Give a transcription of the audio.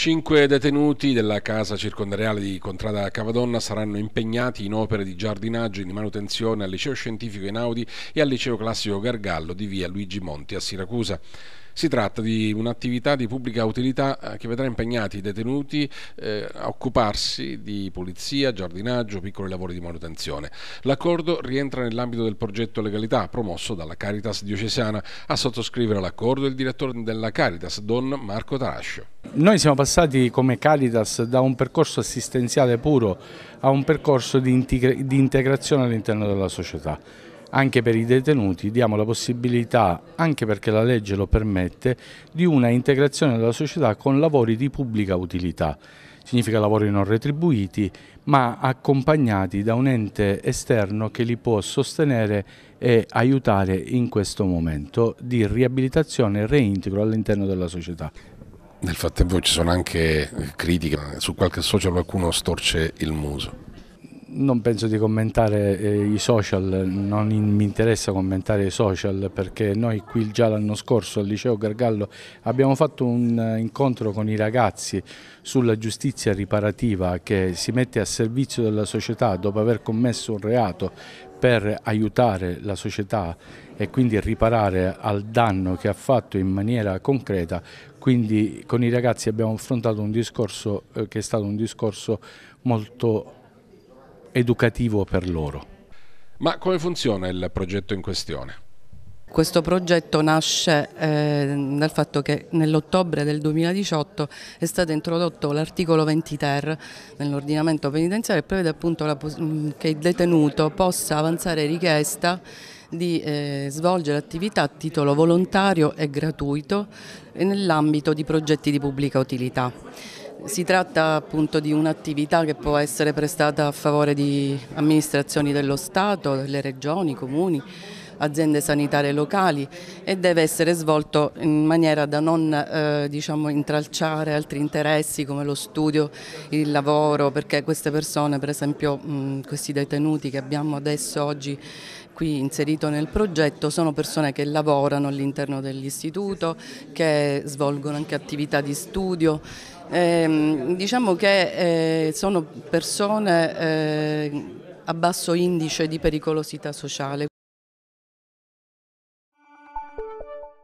Cinque detenuti della casa circondariale di Contrada Cavadonna saranno impegnati in opere di giardinaggio e di manutenzione al liceo scientifico Einaudi e al liceo classico Gargallo di via Luigi Monti a Siracusa. Si tratta di un'attività di pubblica utilità eh, che vedrà impegnati i detenuti eh, a occuparsi di pulizia, giardinaggio, piccoli lavori di manutenzione. L'accordo rientra nell'ambito del progetto Legalità promosso dalla Caritas diocesana. A sottoscrivere l'accordo il direttore della Caritas, Don Marco Tarascio. Noi siamo passati come Caritas da un percorso assistenziale puro a un percorso di, integrazione all'interno della società anche per i detenuti diamo la possibilità, anche perché la legge lo permette, di una integrazione della società con lavori di pubblica utilità. Significa lavori non retribuiti, ma accompagnati da un ente esterno che li può sostenere e aiutare in questo momento di riabilitazione e reintegro all'interno della società. Nel frattempo ci sono anche critiche, su qualche social qualcuno storce il muso non penso di commentare eh, i social, non in, mi interessa commentare i social perché noi qui già l'anno scorso al liceo Gargallo abbiamo fatto un uh, incontro con i ragazzi sulla giustizia riparativa che si mette a servizio della società dopo aver commesso un reato per aiutare la società e quindi riparare al danno che ha fatto in maniera concreta, quindi con i ragazzi abbiamo affrontato un discorso eh, che è stato un discorso molto educativo per loro. Ma come funziona il progetto in questione? Questo progetto nasce eh, dal fatto che nell'ottobre del 2018 è stato introdotto l'articolo 20 ter nell'ordinamento penitenziario e prevede appunto la, che il detenuto possa avanzare richiesta di eh, svolgere attività a titolo volontario e gratuito nell'ambito di progetti di pubblica utilità. Si tratta appunto di un'attività che può essere prestata a favore di amministrazioni dello Stato, delle regioni, comuni, aziende sanitarie locali e deve essere svolto in maniera da non eh, diciamo, intralciare altri interessi come lo studio, il lavoro, perché queste persone, per esempio mh, questi detenuti che abbiamo adesso oggi qui inserito nel progetto sono persone che lavorano all'interno dell'istituto, che svolgono anche attività di studio. Eh, diciamo che eh, sono persone eh, a basso indice di pericolosità sociale. Thank you.